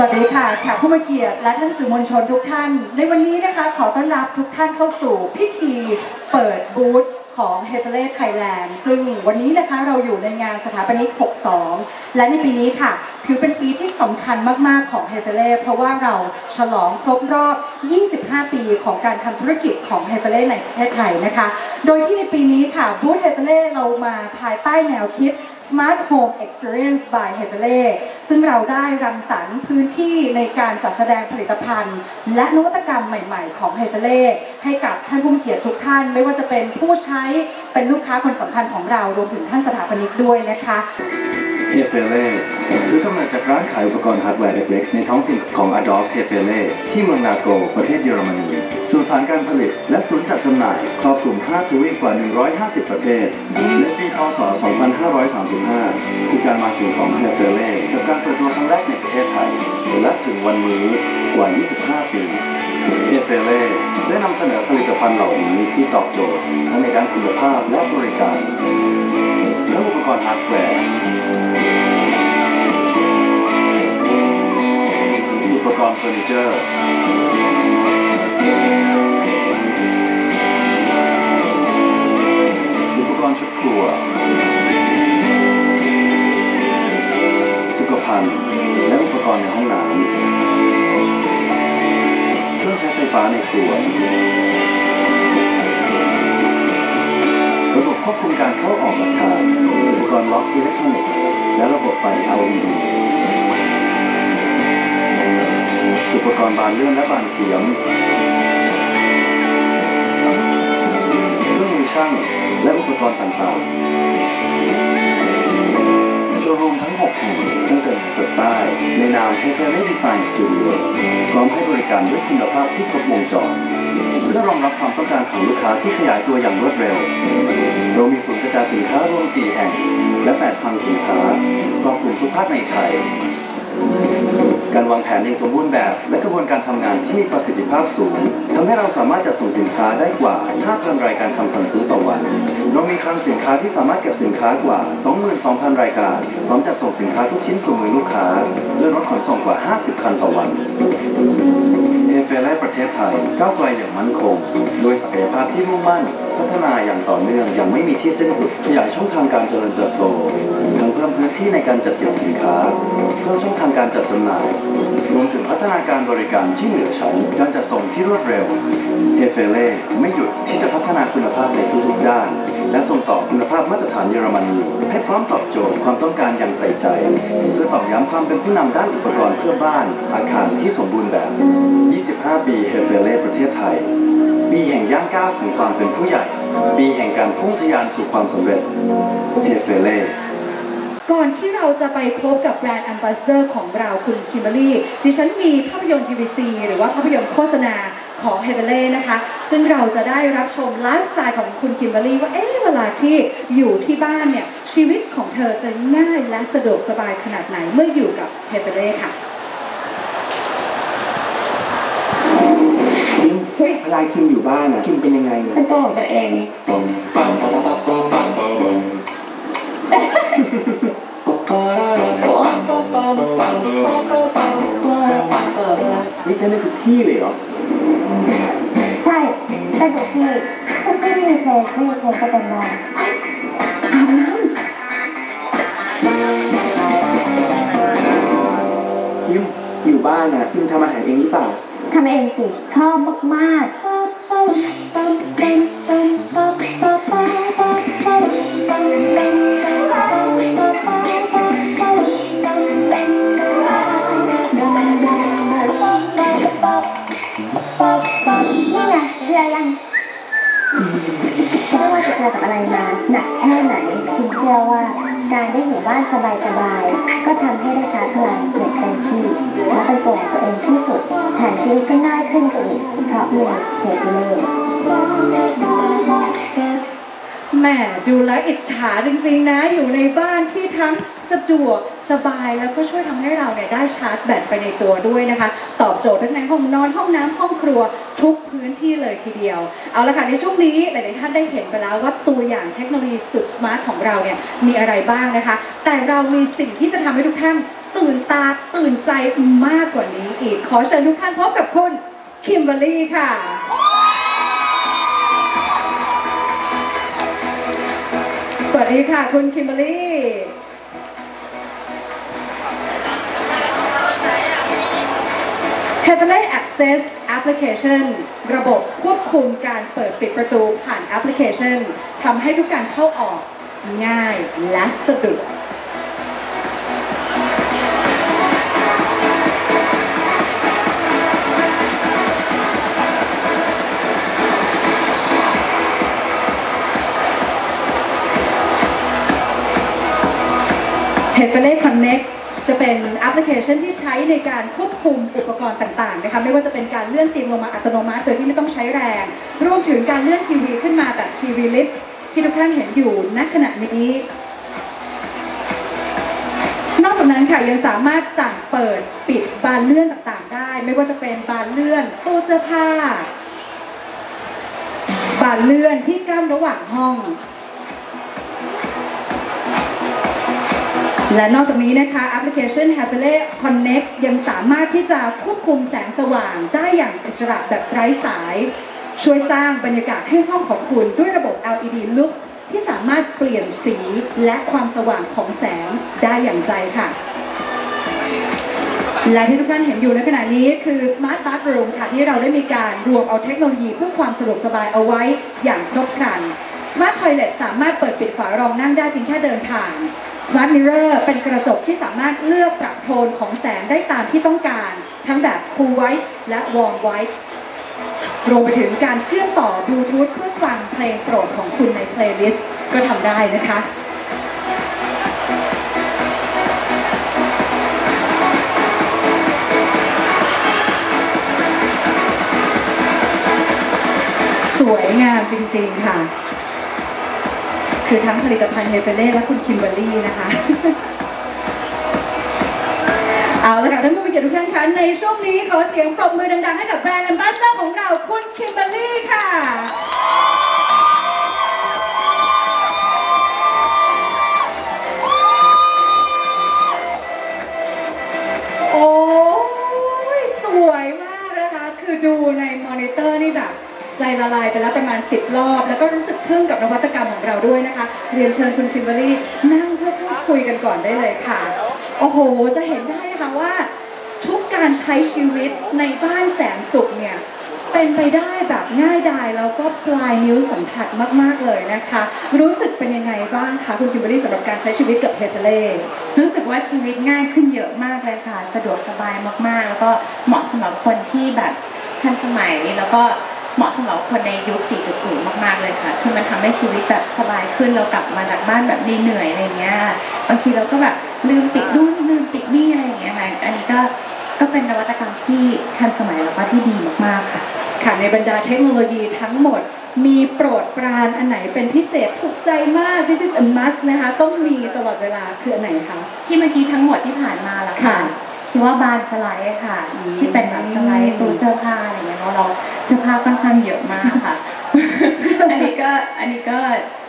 สวัสดีค่ะแขกผู้มาเกียรติและท่านสื่อมวลชนทุกท่าน ในวันนี้นะคะขอต้อนรับทุกท่านเข้าสู่พิธีเปิดบูธของ h e f e l e Thailand ซึ่งวันนี้นะคะเราอยู่ในงานสถาปนิก 62 และในปีนี้ค่ะ ถือเป็นปีที่สำคัญมาก ๆ ของ h e f e l e เพราะว่าเราฉลองครบรอบ 25 ปีของการทำธุรกิจของ h e f e l e ในประเทศไทยนะคะ โดยที่ในปีนี้ค่ะบูธ h e f e l e เรามาภายใต้แนวคิด Smart Home Experience by h e v e l e ซึ่งเราได้รังสรรค์พื้นที่ในการจัดแสดงผลิตภัณฑ์ และนวัตกรรมใหม่ ๆ ของ Häfele ให้กับท่านผู้มีเกียรติทุกท่าน ไม่ว่าจะเป็นผู้ใช้เป็นลูกค้าคนสำคัญของเรารวมถึงท่านสถาปนิกด้วยนะคะเฮเฟเล่ถือกำเนิ ดจากร้านขายอุปกรณ์ฮาร์ดแวร์เล็กๆ ในท้องถิ่นของอดอล์ฟเฮเฟเล่ที่เมืองนาโก ประเทศเยอรมนี สู่ฐานการผลิต และศูนย์จัดจำหน่าย ครอบคลุม 5 ทวีปกว่า 150 ประเทศ ในปีพศ 2535 คือการมาถึงของเฮเฟเล่กับการเปิดตัวครั้งแรกในประเทศไทย และถึงวันนี้กว่า 25 ปีเฮเฟเล่ได้นำเสนอผลิตภัณฑ์เหล่านี้ที่ตอบโจทย์ทั้งในด้านคุณภาพและบริการ เฟอร์นิเจอร์อุปกรณ์ชุดครัว สุขภัณฑ์ และอุปกรณ์ในห้องน้ำ เครื่องใช้ไฟฟ้าในครัว ระบบควบคุมการเข้าออกอาคาร อุปกรณ์ล็อกอิเล็กทรอนิกส์ และระบบไฟ LED อุปกรณ์บานเลื่อนและบานเสียงเครื่องมือช่างและอุปกรณ์ต่างๆ โชว์รูมทั้ง 6 แห่งตั้งแต่จดใต้ในนาม h e f e l e Design Studio พร้อมให้บริการด้วยคุณภาพที่ครบวงจรเพื่อรองรับความต้องการของลูกค้าที่ขยายตัวอย่างรวดเร็ว เรามีศูนย์กระจายสินค้ารวม 4 แห่ง และ 8 คลังสินค้าครอบคลุมทุกภาคในไทย การวางแผนอย่างสมบูรณ์แบบ และกระบวนการทำงานที่มีประสิทธิภาพสูงทำให้เราสามารถจัดส่งสินค้าได้กว่า 5,000 รายการคำสั่งซื้อต่อวัน เรามีคลังสินค้าที่สามารถเก็บสินค้ากว่า 22,000 รายการ พร้อมจัดส่งสินค้าทุกชิ้นสู่มือลูกค้าด้วยรถขนส่งกว่า 50 คันต่อวันเอเฟและประเทศไทยก้าวไกลอย่างมั่นคง โดยศักยภาพที่มุ่งมั่น พัฒนาอย่างต่อเนื่องอย่างไม่มีที่สิ้นสุดขยายช่องทางการเจริญเติบโตทั้งเพิ่มพื้นที่ในการจัดเก็บสินค้าเพิ่มช่องทางการจัดจำหน่ายรวมถึงพัฒนาการบริการที่เหนือชั้นการจัดส่งที่รวดเร็วเอเฟเล่ไม่หยุดที่จะพัฒนาคุณภาพในทุกๆด้าน และส่งต่อคุณภาพมาตรฐานเยอรมนีให้พร้อมตอบโจทย์ความต้องการอย่างใส่ใจเพื่อตอกย้ำความเป็นผู้นำด้านอุปกรณ์เพื่อบ้าน อาคารที่สมบูรณ์แบบ 25 ปีเฮเฟเล่ประเทศไทย ปีแห่งย่างก้าวของความเป็นผู้ใหญ่ ปีแห่งการพุ่งทะยานสู่ความสำเร็จเฮเฟเล่ก่อนที่เราจะไปพบกับแบรนด์ a อ b บ s สเดอร์ของเราคุณคิมเบอร์ลี่ดิฉันมีภาพยนตร์ TVC หรือว่าภาพยนตร์โฆษณาของเฮเฟเล่นะคะ ซึ่งเราจะได้รับชมไลฟ์สไตล์ของคุณคิมเบอร์ลี่ว่าเอ๊ะเวลาที่อยู่ที่บ้านเนี่ยชีวิตของเธอจะง่ายและสะดวกสบายขนาดไหนเมื่ออยู่กับเฮเฟเล่ค่ะ คิม เฮ้ยเวลาคิมอยู่บ้านอะคิมเป็นยังไงอะเป็นตัวของตัวเองนี่ใช้ในทุกที่เลยเหรอใช่ได้ทุกที่ทุกที่ที่มีเพลงไม่มีเพลงก็เป็นได้อาบน้คิมอยู่บ้านอะคิมทำอาหารเองหรือเปล่าำ ทำเองสิ ชอบมากๆนี่ไงเชื่อยังไม่ว่าจะเจอกับอะไรมาหนักแค่ไหนคิมเชื่อว่าการได้อยู่บ้านสบายๆก็ทำให้ได้ชาร์จพลังอย่างเต็มที่และเป็นตัวของตัวเองที่สุด ชีวิตก็ง่ายขึ้นไปอีกเพราะมีเฮฟิเล่แหมดูแล้วอิจฉาจริงๆนะ อยู่ในบ้านที่ทั้งสะดวกสบายแล้วก็ช่วยทำให้เราเนี่ยได้ชาร์จแบตไปในตัวด้วยนะคะ ตอบโจทย์ทั้งในห้องนอนห้องน้ำห้องครัวทุกพื้นที่เลยทีเดียว เอาละค่ะ ในช่วงนี้หลายๆท่านได้เห็นไปแล้วว่าตัวอย่างเทคโนโลยีสุด smart ของเราเนี่ยมีอะไรบ้างนะคะ แต่เรามีสิ่งที่จะทำให้ทุกท่าน ตื่นตาตื่นใจมากกว่านี้อีก ขอเชิญทุกท่านพบกับคุณคิมเบอร์ลี่ค่ะสวัสดีค่ะ คุณคิมเบอร์ลี่ h e a v e n l y Access Application ระบบควบคุมการเปิดปิดประตูผ่านแอปพลิเคชันทำให้ทุกการเข้าออกง่ายและสะดวก จะเป็นแอปพลิเคชันที่ใช้ในการควบคุมอุปกรณ์ต่างๆนะคะไม่ว่าจะเป็นการเลื่อนเตียงลงมาอัตโนมัติโดยที่ไม่ต้องใช้แรง รวมถึงการเลื่อนทีวีขึ้นมาแบบ TV lift ที่ทุกท่านเห็นอยู่ณขณะนี้นอกจากนั้นค่ะยังสามารถสั่งเปิดปิดบานเลื่อนต่างๆ ได้ ไม่ว่าจะเป็นบานเลื่อนตู้เสื้อผ้า บานเลื่อนที่กั้นระหว่างห้อง และนอกจากนี้นะคะแอปพลิเคชัน h a p p y l y Connect ยังสามารถที่จะควบคุมแสงสว่างได้อย่างอิสระแบบไร้สาย ช่วยสร้างบรรยากาศให้ห้องของคุณด้วยระบบ LED Lux ที่สามารถเปลี่ยนสีและความสว่างของแสงได้อย่างใจค่ะ และที่ทุกท่านเห็นอยู่ในขณะนี้คือ Smart Bathroom ค่ะที่เราได้มีการรวมเอาเทคโนโลยีเพื่อความสะดวกสบายเอาไว้อย่างครบครัน Smart Toilet สามารถเปิดปิดฝารองนั่งได้เพียงแค่เดินผ่าน Smart Mirror เป็นกระจกที่สามารถเลือกปรับโทนของแสงได้ตามที่ต้องการ ทั้งแบบ Cool White และ Warm White รวมไปถึงการเชื่อมต่อบลูทูธเพื่อฟังเพลงโปรดของคุณใน playlist ก็ทำได้นะคะสวยงามจริง ๆ ค่ะ คือทั้งผลิตภัณฑ์เฮเฟเล่และคุณคิมเบอร์ลี่นะคะ เอาละค่ะท่านผู้มีเกียรติทุกท่านคะในช่วงนี้ขอเสียงปรบมือดังๆ ให้กับ brand ambassador ของเราคุณคิมเบอร์ลี่ค่ะ ละลายไปแล้วประมาณ 10 รอบ แล้วก็รู้สึกทึ่งกับนวัตกรรมของเราด้วยนะคะ เรียนเชิญคุณคิมเบอร์ลี่นั่งเพื่อพูดคุยกันก่อนได้เลยค่ะ โอ้โห จะเห็นได้นะคะว่า ทุกการใช้ชีวิตในบ้านแสนสุขเนี่ยเป็นไปได้แบบง่ายดายแล้วก็ปลายนิ้วสัมผัสมาก ๆ เลยนะคะ รู้สึกเป็นยังไงบ้างคะคุณคิมเบอร์ลี่สำหรับการใช้ชีวิตกับเฮเฟเล่รู้สึกว่าชีวิตง่ายขึ้นเยอะมากเลยค่ะ สะดวกสบายมากๆ แล้วก็เหมาะสำหรับคนที่แบบทันสมัยแล้วก็ เหมาะสำหรับคนในยุค 4.0 มาก ๆ เลยค่ะ คือมันทำให้ชีวิตแบบสบายขึ้น เรากลับมาจากบ้านแบบเหนื่อยๆอะไรเงี้ย บางทีเราก็แบบลืมปิดนู่นลืมปิดนี่อะไรอย่างเงี้ยค่ะ อันนี้ก็ก็เป็นนวัตกรรมที่ทันสมัยแล้วก็ที่ดีมาก ๆ ค่ะ ค่ะ ในบรรดาเทคโนโลยีทั้งหมด มีโปรดปรานอันไหนเป็นพิเศษถูกใจมาก this is a must นะคะ ต้องมีตลอดเวลาคืออันไหนคะ ที่เมื่อกี้ทั้งหมดที่ผ่านมาล่ะค่ะ คิดว่าบานสไลด์ค่ะอืมที่เป็นแบบสไลด์ตู้เสื้อผ้าอะไรเงี้ยเพราะเราเสื้อผ้าค่อนข้างเยอะมากค่ะ อันนี้ก็อันนี้ก็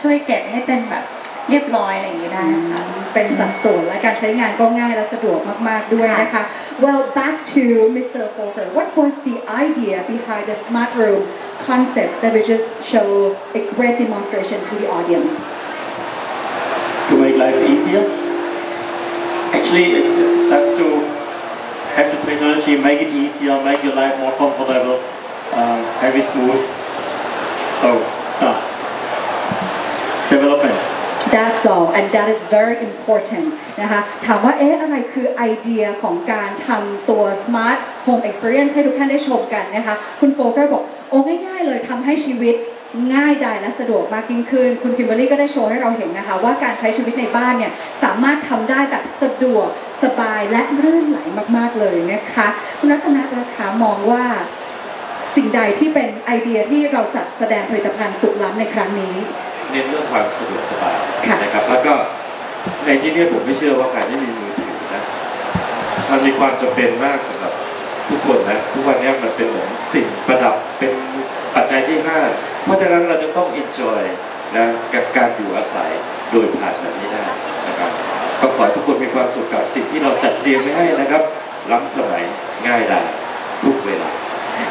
ช่วยเก็บให้เป็นแบบเรียบร้อยอะไรอย่างเงี้ยได้ค่ะ เป็นสัดส่วนและการใช้งานก็ง่ายและสะดวกมากๆด้วยนะคะ well back to Mr. Folker what was the idea behind the smart room concept that we just show a great demonstration to the audience to make life easier. Actually, it's, it's just to have the technology make it easier, make your life more comfortable, um, have it smooth. So, yeah. development. That's all and that is very important นะคะถามว่าเอ๊ะอะไรคือไอเดียของการทำตัว Smart Home Experience ให้ทุกท่านได้ชมกันนะคะ คุณโฟกัสบอก โอ้ง่ายๆเลยทำให้ชีวิต ง่ายดายและสะดวกมากยิ่งขึ้น คุณคิมเบอรรี่ก็ได้โชว์ให้เราเห็นนะคะ ว่าการใช้ชีวิตในบ้านเนี่ยสามารถทำได้แบบสะดวกสบายและรื่นไหลมาก ๆเลยนะคะคุณรัตนะนะคะมองว่าสิ่งใดที่เป็นไอเดียที่เราจัดแสดงผลิตภัณฑ์สุดล้ำในครั้งนี้ เน้นเรื่องความสะดวกสบายค่ะนะครับแล้วก็ในที่นี้ผมไม่เชื่อว่าการที่มีมือถือนะมันมีความจำเป็นมากสำหรับ ทุกคนนะทุกวันนี้มันเป็นเหมือนสิ่งประดับเป็นปัจจัยที่ 5 เพราะฉะนั้นเราจะต้อง enjoy นะกับการอยู่อาศัยโดยผ่านแบบนี้ได้นะครับก็ขอให้ทุกคนมีความสุขกับสิ่งที่เราจัดเตรียมไว้ให้นะครับล้ำสมัยง่ายดายทุกเวลา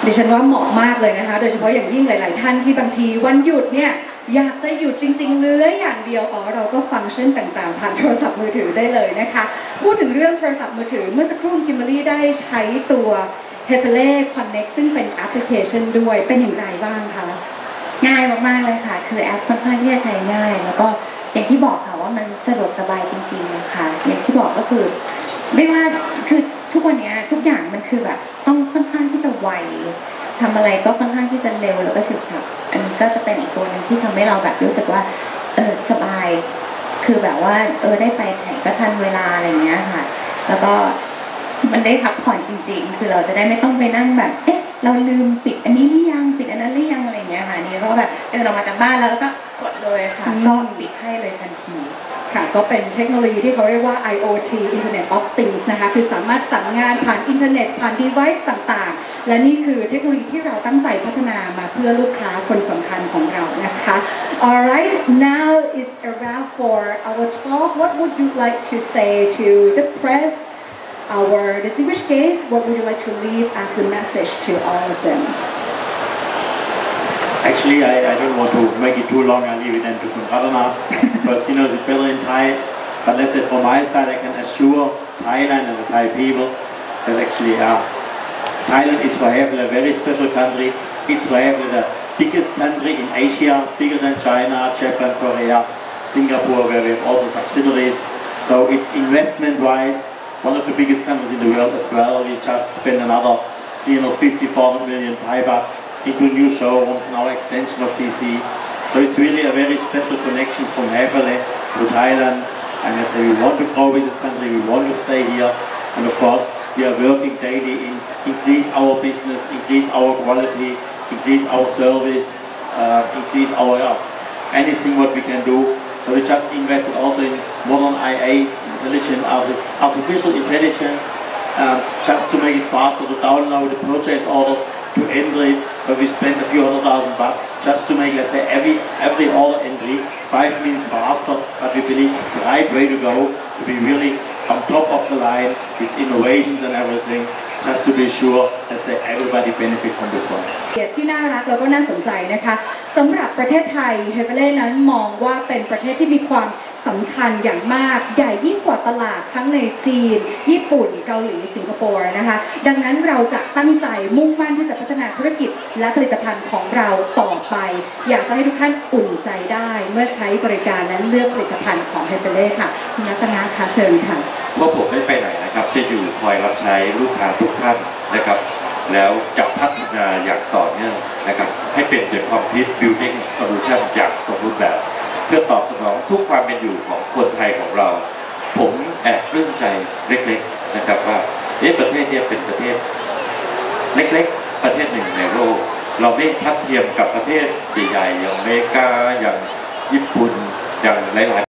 ดิฉันว่าเหมาะมากเลยนะคะ โดยเฉพาะอย่างยิ่งหลาย ๆ ท่านที่บางทีวันหยุดเนี่ย อยากจะหยุดจริง ๆ เลื้อยอย่างเดียวอ๋อเราก็ฟังก์ชันต่างๆ ผ่านโทรศัพท์มือถือได้เลยนะคะ พูดถึงเรื่องโทรศัพท์มือถือเมื่อสักครู่คิมเบอรี่ได้ใช้ตัว h e f e l e Connect ซึ่งเป็นแอปพลิเคชันด้วยเป็นอย่างไรบ้างคะง่ายมากๆเลยค่ะ คือแอปค่อนข้างที่จะใช้ง่าย แล้วก็อย่างที่บอกค่ะว่ามันสะดวกสบายจริง ๆ นะคะ อย่างที่บอกก็คือ ไม่ว่าคือทุกวันนี้ทุกอย่างมันคือแบบต้องค่อนข้างที่จะไว ทำอะไรก็ค่อนข้างที่จะเร็วแล้วก็ฉึบฉับอันนี้ก็จะเป็นอีกตัวหนึ่งที่ทำให้เราแบบรู้สึกว่าเออสบาย คือแบบว่าเออได้ไปไหนก็ทันเวลาอะไรเงี้ยค่ะ แล้วก็มันได้พักผ่อนจริง ๆ คือเราจะได้ไม่ต้องไปนั่งแบบเอ๊ะเราลืมปิดอันนี้หรือยังปิดอันนั้นหรือยังอะไรเงี้ยค่ะนี่ก็แบบเดินออกมาจากบ้านแล้วแล้วก็กดเลยค่ะอืมก็ปิด ให้เลยทันทีค่ะก็เป็นเทคโนโลยีที่เขาเรียกว่า IoT Internet of Things นะคะคือสามารถสั่งงานผ่านอินเทอร์เน็ตผ่าน device ต่างๆ และนี่คือเทคโนโลยีที่เราตั้งใจพัฒนามาเพื่อลูกค้าคนสำคัญของเรานะคะ alright now is a wrap for our talk what would you like to say to the press our distinguished guests what would you like to leave as the message to all of them Actually, I, I don't want to make it too long. I'll leave it then to Kunradana because he knows it better in Thai. But let's say from my side, I can assure Thailand and the Thai people that actually uh, Thailand is for forever a very special country. It's forever the biggest country in Asia, bigger than China, Japan, Korea, Singapore, where we have also subsidiaries. So it's investment-wise one of the biggest countries in the world as well. We just spent another 350, 400 million Thai baht into new showrooms and our extension of DC. So it's really a very special connection from Havale to Thailand. And let's say we want to grow with this country, we want to stay here. And of course, we are working daily in increase our business, increase our quality, increase our service, uh, increase our uh, anything what we can do. So we just invested also in modern IA, intelligent artif- artificial intelligence, um, just to make it faster to download the purchase orders, to enter it. So we spent a few hundred thousand baht just to make, let's say, every every order entry five minutes faster. But we believe it's the right way to go to be really on top of the line with innovations and everything, just to be sure, let's say, everybody benefit from this one. เกียรติที่น่ารักแล้วก็น่าสนใจนะคะสำหรับประเทศไทยเฮเวเล่นั้นมองว่าเป็นประเทศที่มีความ สำคัญอย่างมาก ใหญ่ยิ่งกว่าตลาดทั้งในจีน ญี่ปุ่น เกาหลี สิงคโปร์นะคะ ดังนั้นเราจะตั้งใจมุ่งมั่นที่จะพัฒนาธุรกิจและผลิตภัณฑ์ของเราต่อไป อยากจะให้ทุกท่านอุ่นใจได้ เมื่อใช้บริการและเลือกผลิตภัณฑ์ของเฮเวเล่ค่ะคุณรัตนาคะเชิญค่ะพวกผมไม่ไปไหนนะครับ จะอยู่คอยรับใช้ลูกค้าทุกท่านนะครับ แล้วจะพัฒนาอย่างต่อเนื่องนะครับ ให้เป็น The Complete Building Solution อย่างสมบูรณ์แบบ เพื่อตอบสนองทุกความเป็นอยู่ของคนไทยของเรา ผมแอบรื่นใจเล็กๆนะครับว่าเอ๊ะประเทศเนี้เป็นประเทศเล็กๆ ประเทศหนึ่งในโลก เราไม่ทัดเทียมกับประเทศใหญ่ๆอย่างอเมริกาอย่างญี่ปุ่นอย่างหลายๆ